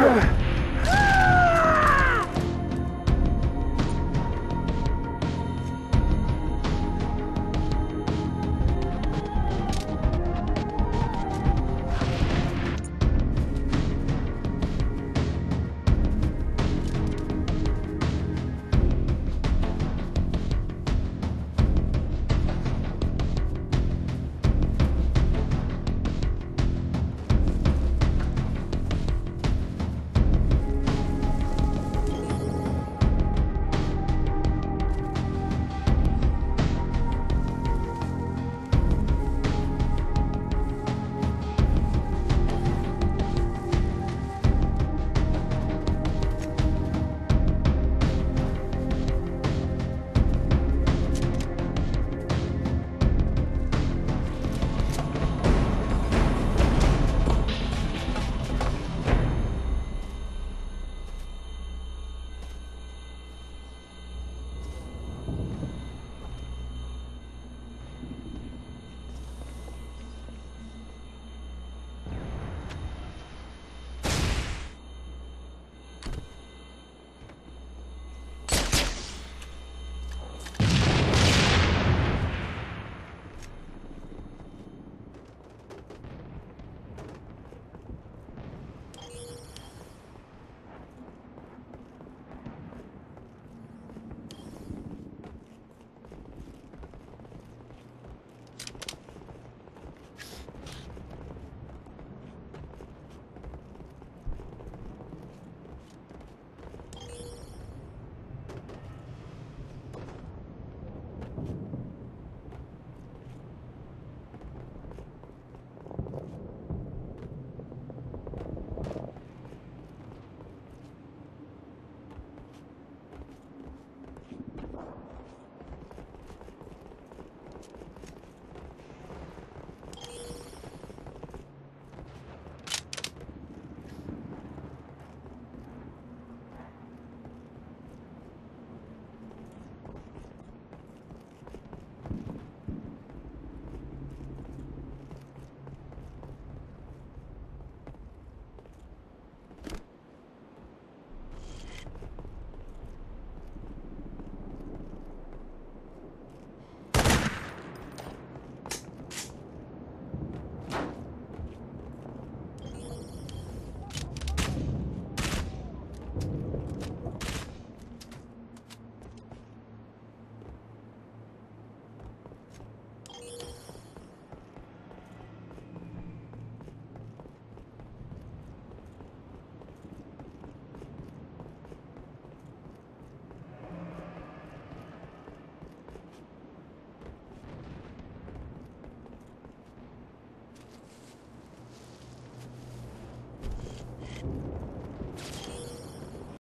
Ugh.